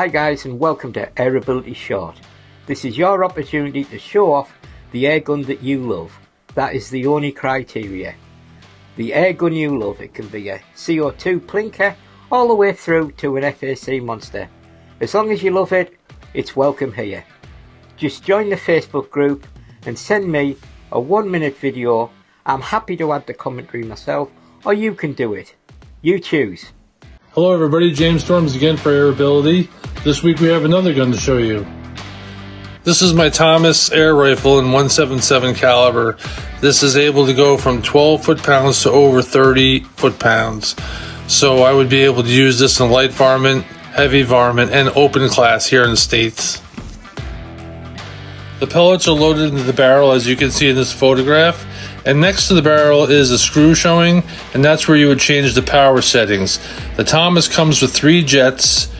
Hi guys and welcome to Airability Short. This is your opportunity to show off the airgun that you love. That is the only criteria. The airgun you love, it can be a CO2 Plinker all the way through to an FAC Monster. As long as you love it, it's welcome here. Just join the Facebook group and send me a one minute video. I'm happy to add the commentary myself or you can do it. You choose. Hello everybody, James Storms again for Airability. This week we have another gun to show you. This is my Thomas air rifle in 177 caliber. This is able to go from 12 foot pounds to over 30 foot pounds. So I would be able to use this in light varmint, heavy varmint, and open class here in the States. The pellets are loaded into the barrel as you can see in this photograph. And next to the barrel is a screw showing, and that's where you would change the power settings. The Thomas comes with three jets,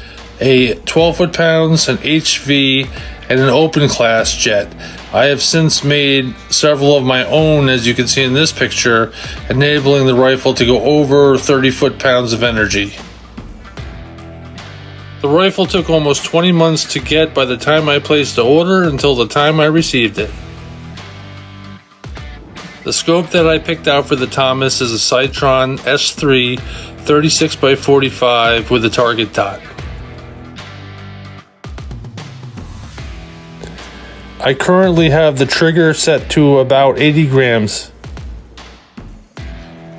a 12 foot pounds, an HV, and an open class jet. I have since made several of my own, as you can see in this picture, enabling the rifle to go over 30 foot pounds of energy. The rifle took almost 20 months to get by the time I placed the order until the time I received it. The scope that I picked out for the Thomas is a Sightron S3 36 by 45 with a target dot. I currently have the trigger set to about 80 grams.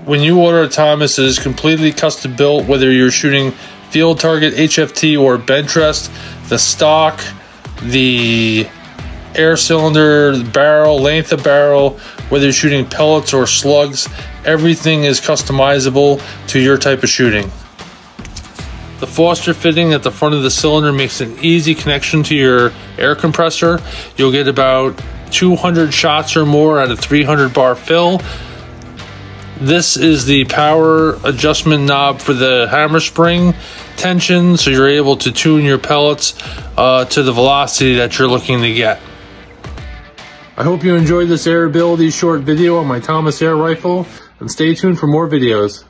When you order a Thomas, it is completely custom built, whether you're shooting field target, HFT, or bench rest. The stock, the air cylinder, the barrel, length of barrel, whether you're shooting pellets or slugs, everything is customizable to your type of shooting. The Foster fitting at the front of the cylinder makes an easy connection to your air compressor. You'll get about 200 shots or more at a 300 bar fill. This is the power adjustment knob for the hammer spring tension, so you're able to tune your pellets uh, to the velocity that you're looking to get. I hope you enjoyed this Airability short video on my Thomas Air rifle, and stay tuned for more videos.